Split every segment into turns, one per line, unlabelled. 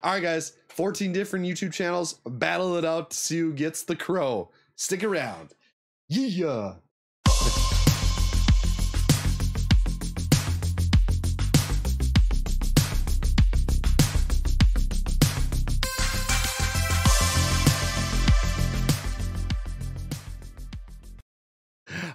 All right, guys, 14 different YouTube channels. Battle it out to see who gets the crow. Stick around. Yeah.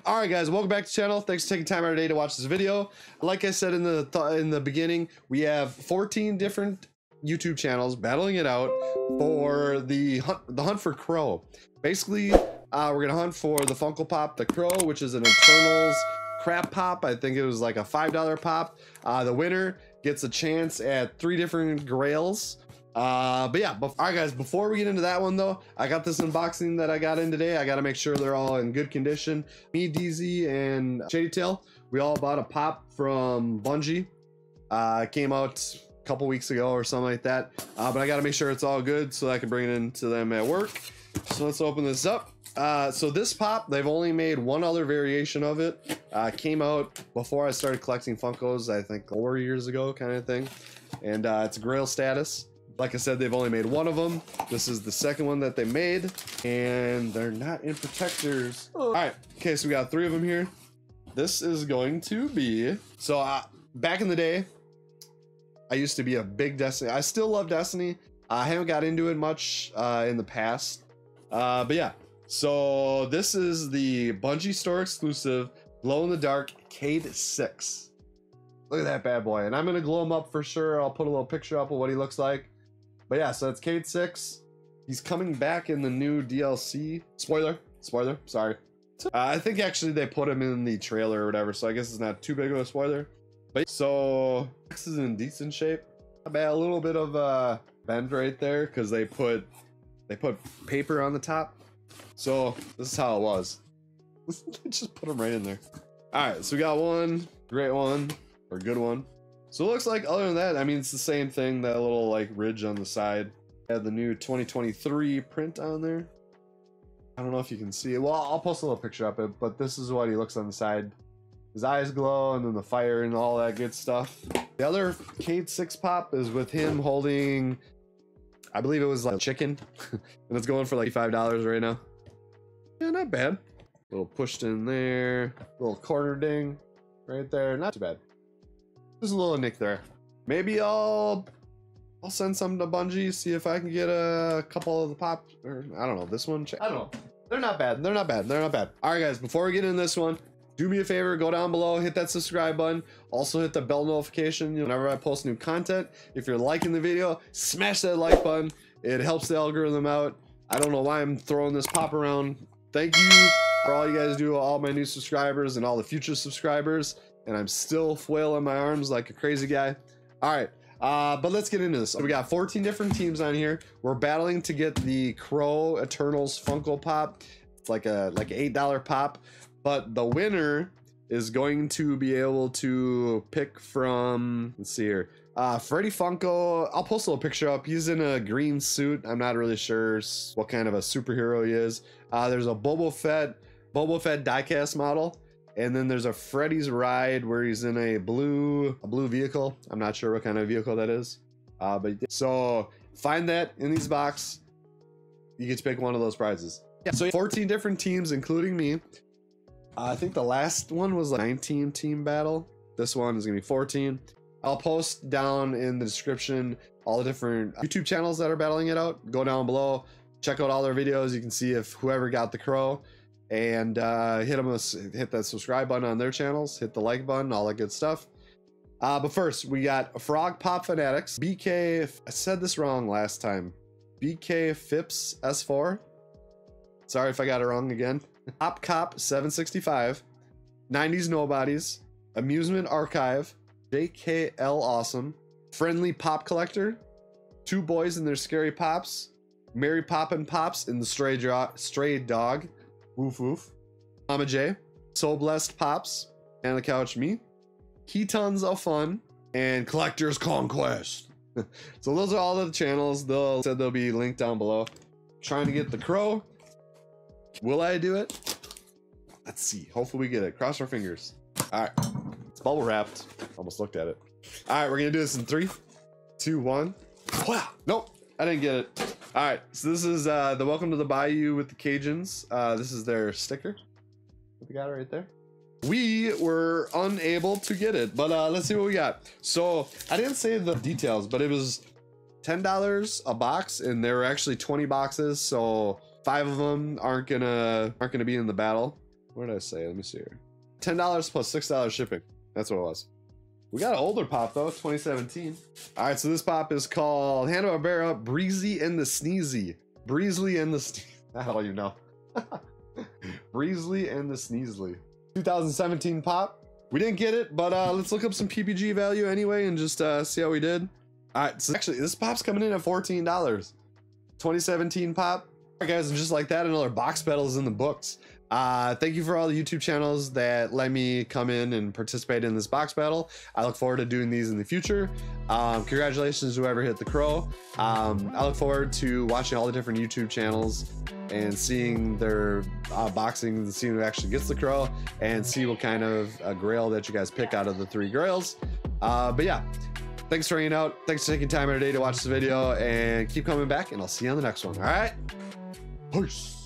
All right, guys, welcome back to the channel. Thanks for taking time out of day to watch this video. Like I said in the th in the beginning, we have 14 different YouTube channels battling it out for the hunt, the hunt for Crow. Basically, uh, we're gonna hunt for the Funko Pop, the Crow, which is an Eternals crap pop. I think it was like a five dollar pop. Uh, the winner gets a chance at three different Grails. Uh, but yeah, all right, guys. Before we get into that one, though, I got this unboxing that I got in today. I got to make sure they're all in good condition. Me, DZ, and Shady Tail, we all bought a pop from Bungie. Uh, came out a couple weeks ago or something like that. Uh, but I got to make sure it's all good so I can bring it into them at work. So let's open this up. Uh, so this pop, they've only made one other variation of it. Uh, came out before I started collecting Funkos, I think four years ago, kind of thing. And uh, it's Grail status. Like I said, they've only made one of them. This is the second one that they made, and they're not in protectors. All right, okay, so we got three of them here. This is going to be so. Uh, back in the day, I used to be a big Destiny. I still love Destiny. I haven't got into it much uh, in the past, uh, but yeah. So this is the Bungie store exclusive glow in the dark Cayde Six. Look at that bad boy, and I'm gonna glow him up for sure. I'll put a little picture up of what he looks like. But yeah, so it's Cayde 6. He's coming back in the new DLC. Spoiler. Spoiler. Sorry. Uh, I think actually they put him in the trailer or whatever, so I guess it's not too big of a spoiler. But so this is in decent shape. About a little bit of a bend right there because they put they put paper on the top. So this is how it was. Just put them right in there. All right, so we got one great one or good one. So it looks like other than that, I mean, it's the same thing, that little like ridge on the side. Had the new 2023 print on there. I don't know if you can see it. Well, I'll post a little picture up it, but this is what he looks on the side. His eyes glow and then the fire and all that good stuff. The other Cayde 6 pop is with him holding, I believe it was like chicken. and it's going for like $5 right now. Yeah, not bad. Little pushed in there. Little corner ding right there. Not too bad. There's a little nick there. Maybe I'll I'll send some to Bungie, see if I can get a couple of the pop or I don't know, this one. I don't know. They're not bad. They're not bad. They're not bad. All right, guys, before we get into this one, do me a favor, go down below, hit that subscribe button. Also hit the bell notification whenever I post new content. If you're liking the video, smash that like button. It helps the algorithm out. I don't know why I'm throwing this pop around. Thank you for all you guys do, all my new subscribers and all the future subscribers and I'm still flailing my arms like a crazy guy. All right, uh, but let's get into this. We got 14 different teams on here. We're battling to get the Crow Eternals Funko Pop. It's like a like an eight dollar pop, but the winner is going to be able to pick from. Let's see here. Uh, Freddy Funko. I'll post a little picture up. He's in a green suit. I'm not really sure what kind of a superhero he is. Uh, there's a Boba Fett, Boba Fett diecast model. And then there's a Freddy's ride where he's in a blue a blue vehicle. I'm not sure what kind of vehicle that is. Uh, but so find that in these box. You get to pick one of those prizes. Yeah, so 14 different teams, including me. Uh, I think the last one was like 19 team battle. This one is gonna be 14. I'll post down in the description all the different YouTube channels that are battling it out. Go down below, check out all their videos. You can see if whoever got the crow and uh, hit them with, hit that subscribe button on their channels, hit the like button, all that good stuff. Uh, but first, we got Frog Pop Fanatics, BK. I said this wrong last time. BK Phipps S4. Sorry if I got it wrong again. Pop Cop 765, 90s Nobodies, Amusement Archive, JKL Awesome, Friendly Pop Collector, Two Boys and Their Scary Pops, Mary Poppins Pops and the Stray, Stray Dog, Woof woof. Mama J. Soul Blessed Pops. And the Couch Me. KeeTons Of Fun. And Collector's Conquest. so those are all the channels. They'll said they'll be linked down below. Trying to get the crow. Will I do it? Let's see. Hopefully we get it. Cross our fingers. All right. It's bubble wrapped. Almost looked at it. All right, we're gonna do this in three, two, one. Wow. Nope, I didn't get it. All right, so this is uh, the Welcome to the Bayou with the Cajuns. Uh, this is their sticker. We got it right there. We were unable to get it, but uh, let's see what we got. So I didn't say the details, but it was ten dollars a box, and there were actually twenty boxes. So five of them aren't gonna aren't gonna be in the battle. What did I say? Let me see here. Ten dollars plus six dollars shipping. That's what it was. We got an older pop though, 2017. All right, so this pop is called Hanna Barbera Breezy and the Sneezy. Breezly and the Sne- I don't even know. Breezly and the Sneezly. 2017 pop. We didn't get it, but uh, let's look up some PPG value anyway and just uh, see how we did. All right, so actually this pop's coming in at $14. 2017 pop. All right, guys, and just like that, another box battle is in the books. Uh, thank you for all the YouTube channels that let me come in and participate in this box battle. I look forward to doing these in the future. Um, congratulations whoever hit the crow. Um, I look forward to watching all the different YouTube channels and seeing their uh, boxing, seeing who actually gets the crow, and see what kind of uh, grail that you guys pick out of the three grails. Uh, but yeah, thanks for hanging out. Thanks for taking time out of day to watch this video, and keep coming back, and I'll see you on the next one. All right, peace.